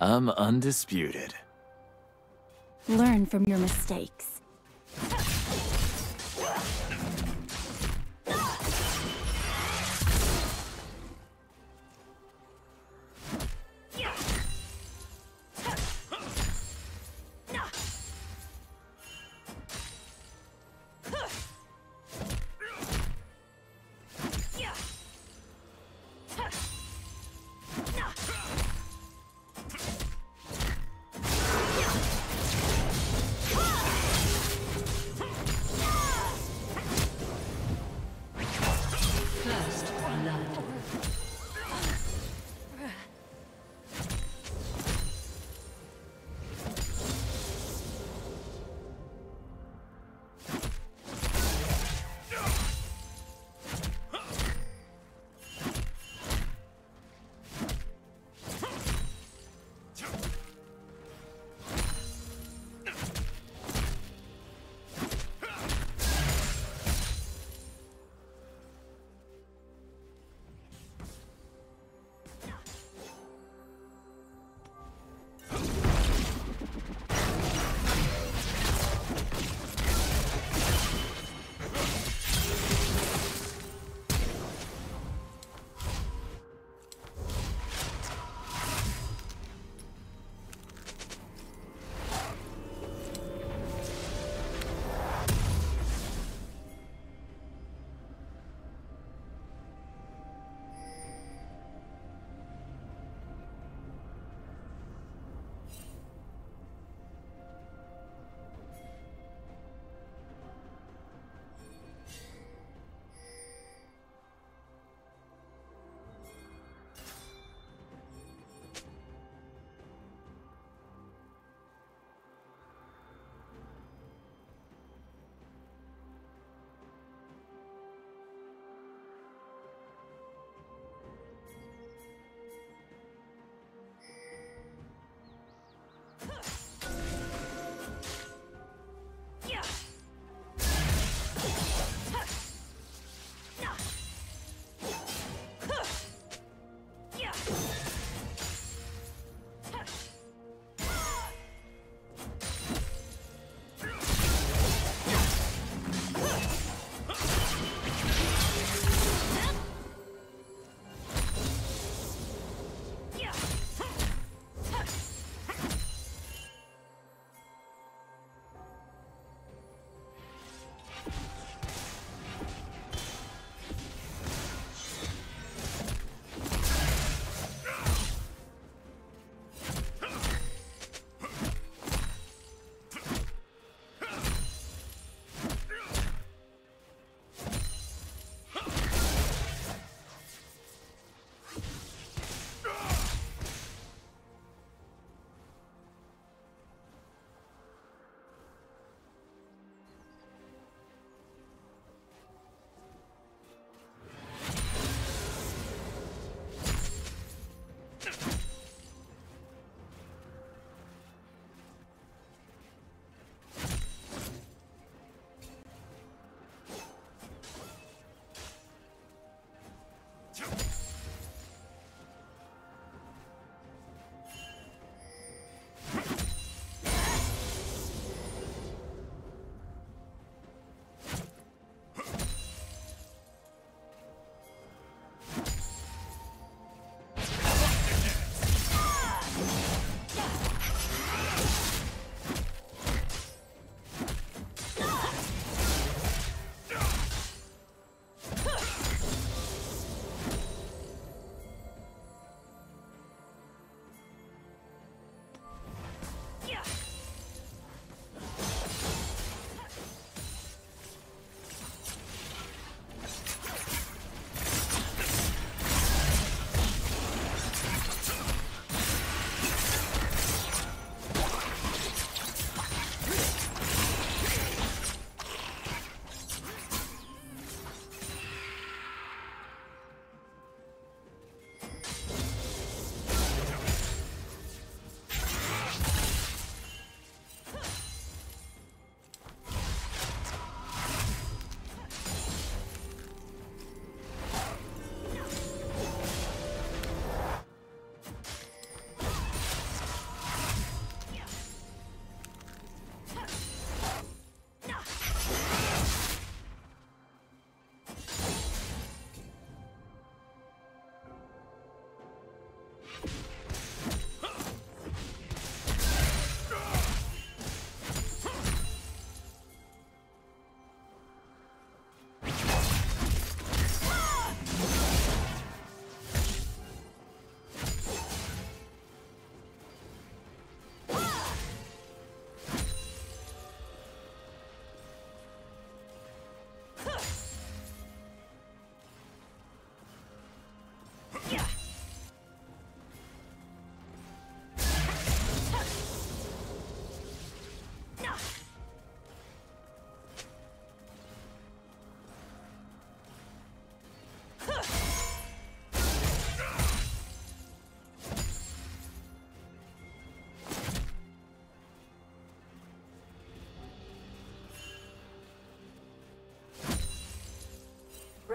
I'm undisputed. Learn from your mistakes.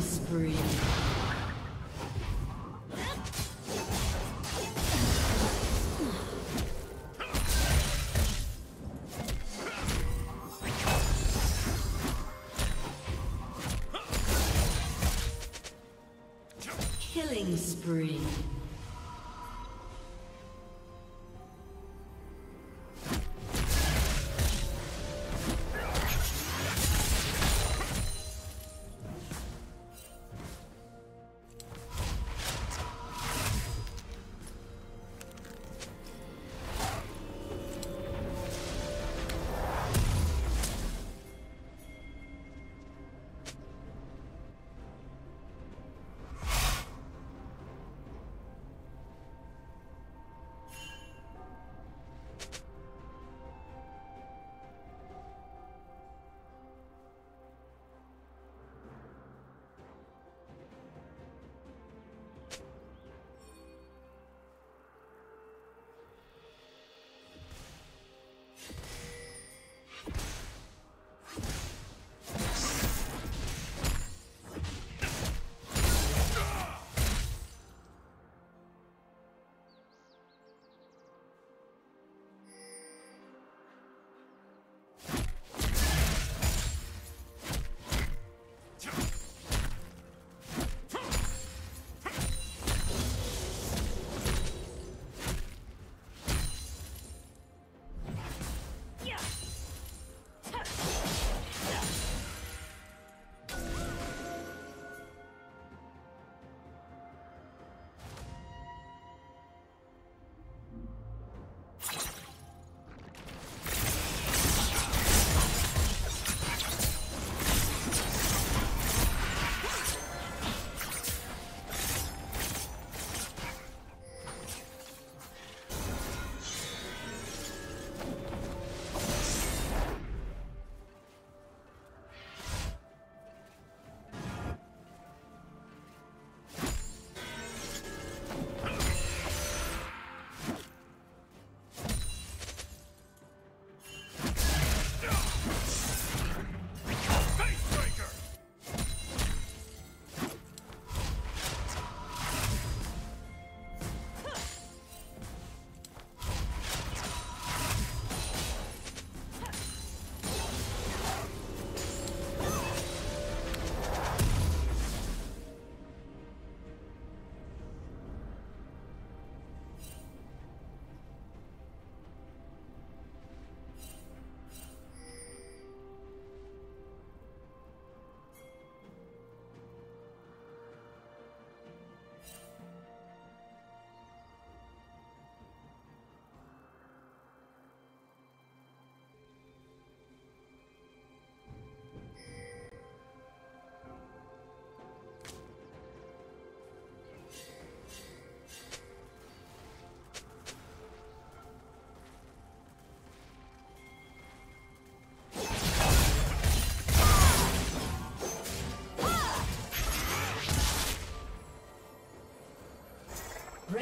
Spree.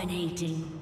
Dominating.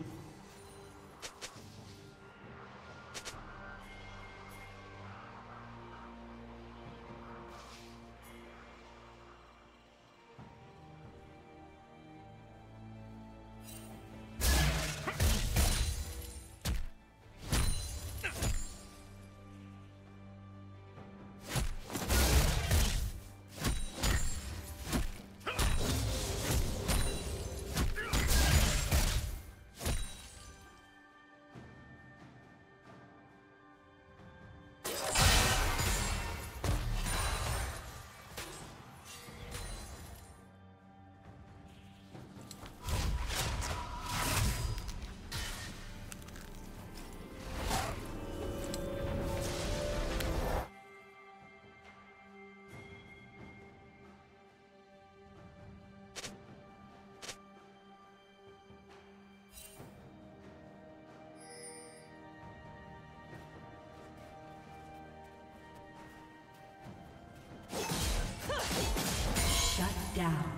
Down.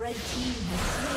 Red team has slain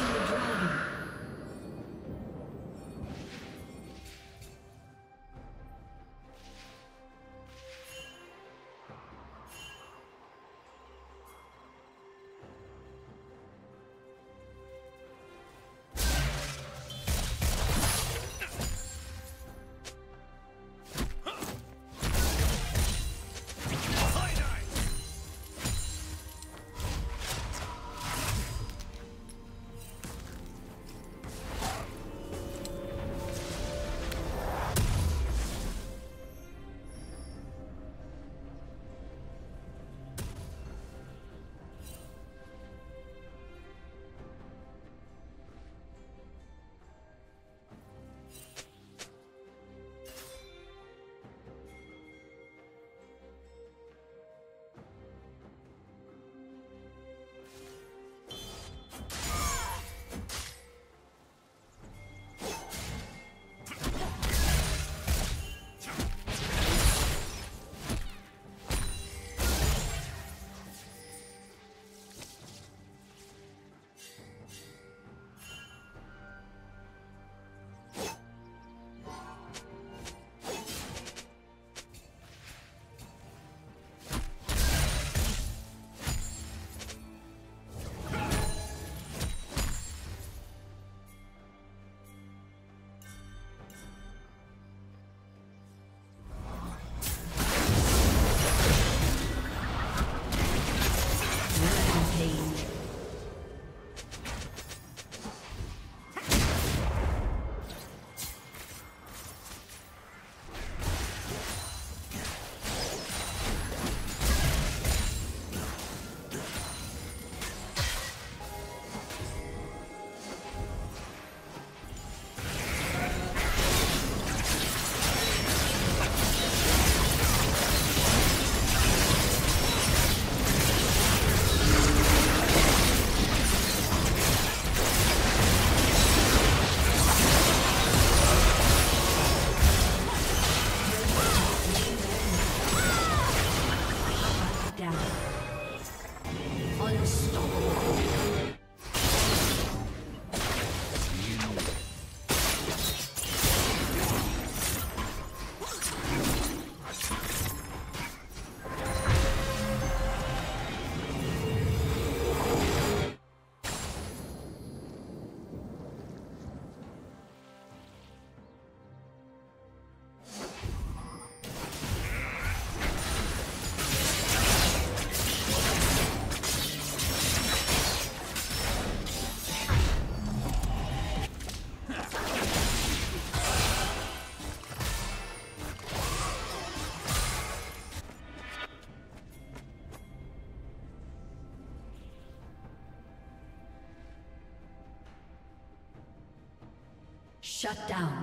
Shut down.